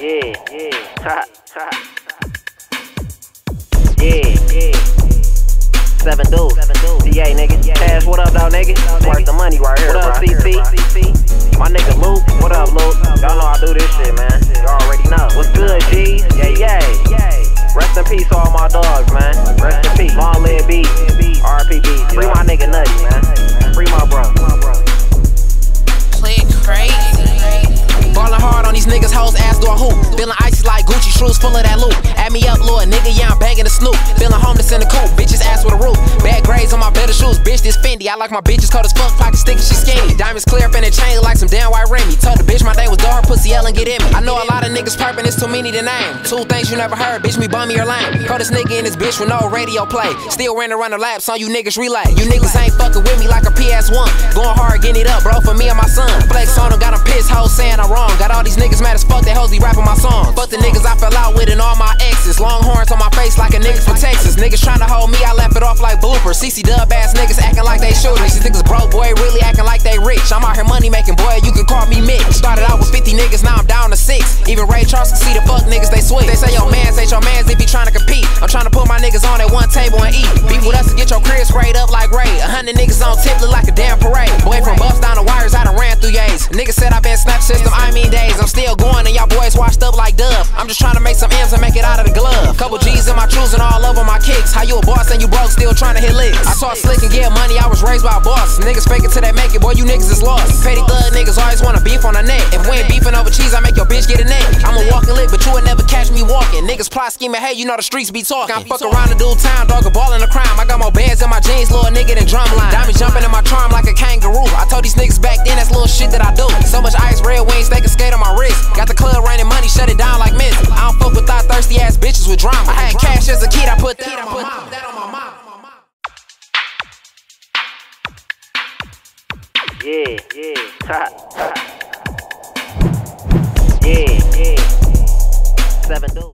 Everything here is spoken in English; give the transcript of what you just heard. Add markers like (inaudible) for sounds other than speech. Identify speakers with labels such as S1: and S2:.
S1: Yeah, yeah. Yeah, yeah. Seven dudes. Seven dudes. DA, nigga. Cash, what up, dog, nigga? Worth the money right here. What up, CC? CC? My nigga Luke. What up, Luke? Y'all know I do this shit, man. Y'all already know. What's good, G? Yeah, yeah. Rest in peace, all my dogs, man. Rest in peace. Long live B. RPB. Free my nigga Nutty, man.
S2: These niggas, hoes ass door hoop. Feelin' icy like Gucci shoes full of that loot. Add me up, little nigga, yeah, I'm banging the snoop. Feelin' homeless in the coop, bitches ass with a roof. Bad grades on my better shoes, bitch, this Fendi. I like my bitches cold as fuck, pocket sticky, she skinny. Diamonds clear up in the chain like some damn white Remy. Told the bitch my day was Dora, pussy yellin', get in me. I know a lot of niggas perpin', it's too many to name. Two things you never heard, bitch, me bummy or lame. Call this nigga in this bitch with no radio play. Still ran around the laps on you niggas relay. You niggas ain't fucking with me like PS1. Going hard, getting it up, bro, for me and my son. Flex on him, got him pissed, hoes saying I'm wrong. Got all these niggas mad as fuck, they hoes be rapping my songs. Fuck the niggas I fell out with and all my exes. Long horns on my face like a nigga from Texas. Niggas trying to hold me, I left it off like bloopers. CC dub ass niggas acting like they shooters. These niggas broke, boy, really acting like they rich. I'm out here money making, boy, you can call me Mick. Started out with 50 niggas, now I'm down to six. Even Ray Charles can see the fuck niggas they switch. They say your mans ain't your mans if you to compete. I'm trying to put my niggas on at one table and eat. Beef with us to get your crib sprayed up like Ray. A hundred niggas on tip look like Niggas said I been snap system, I mean days. I'm still going and y'all boys washed up like Dove. I'm just trying to make some M's and make it out of the glove. Couple G's in my trues and all over my kicks. How you a boss and you broke, still trying to hit licks. I saw slick and get money, I was raised by a boss. Niggas fake it till they make it, boy, you niggas is lost. Petty thug niggas always wanna beef on the neck. If we ain't beefing over cheese, I make your bitch get a neck. I'm a walking lick, but you would never catch me walking. Niggas plot scheming, hey, you know the streets be talking. I fuck around and do town, dog, a ball in the crime. I got more bands in my jeans, little nigga than drumline. Diamonds jumping in my charm like a kangaroo. I told these niggas back shit that I do. So much ice, red wings, they can skate on my wrist. Got the club raining money, shut it down like Miss. I don't fuck with thought thirsty ass bitches with drama. I had cash as a kid, I put that on my mom. That on my mom.
S1: Yeah, yeah. Ha, (laughs) ha. Yeah, yeah. Seven dudes.